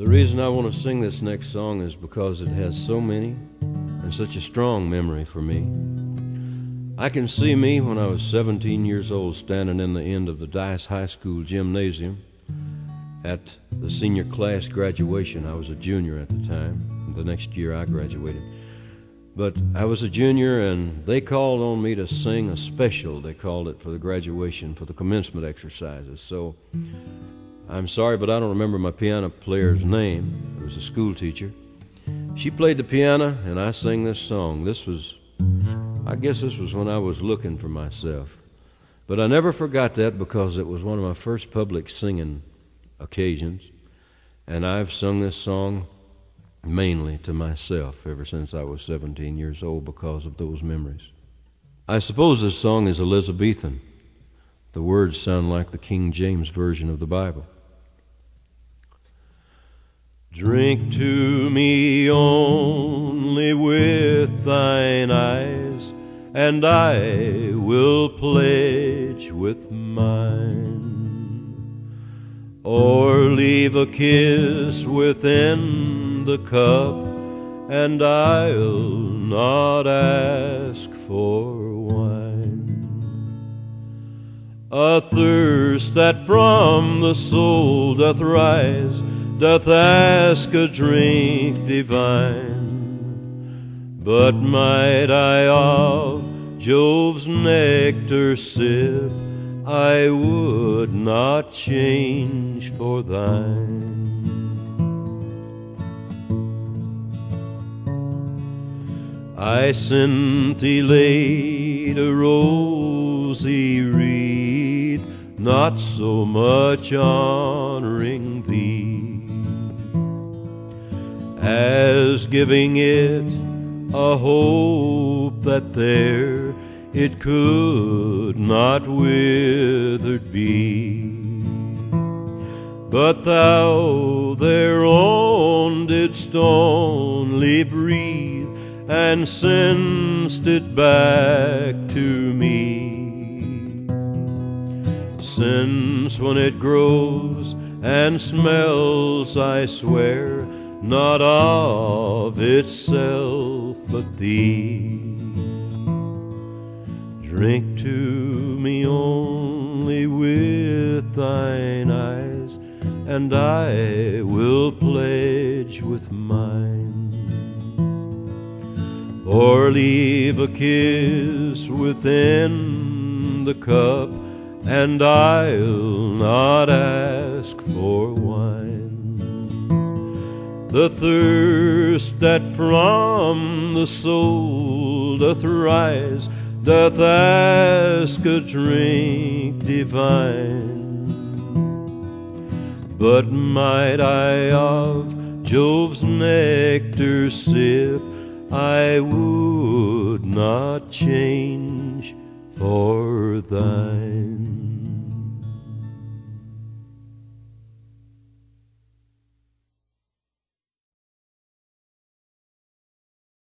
The reason I want to sing this next song is because it has so many and such a strong memory for me. I can see me when I was 17 years old standing in the end of the Dyess High School gymnasium at the senior class graduation. I was a junior at the time, the next year I graduated. But I was a junior, and they called on me to sing a special, they called it, for the graduation, for the commencement exercises. So I'm sorry, but I don't remember my piano player's name. It was a school teacher. She played the piano, and I sang this song. This was, I guess, this was when I was looking for myself. But I never forgot that because it was one of my first public singing occasions. And I've sung this song mainly to myself ever since I was 17 years old because of those memories. I suppose this song is Elizabethan. The words sound like the King James Version of the Bible. Drink to me only with thine eyes, and I will pledge with mine. Or leave a kiss within the cup, and I'll not ask for wine. A thirst that from the soul doth rise, doth ask a drink divine. But might I of Jove's nectar sip, I would not change for thine. I scintillate a rosy wreath, not so much honoring thee as giving it a hope that there it could not withered be. But thou thereon didst only breathe and send'st it back to me. Since when it grows and smells, I swear, not of itself but thee. Drink to me only with thine eyes, and I will pledge with mine. Or leave a kiss within the cup, and I'll not ask for wine. The thirst that from the soul doth rise doth ask a drink divine. But might I of Jove's nectar sip, I would not change for thine.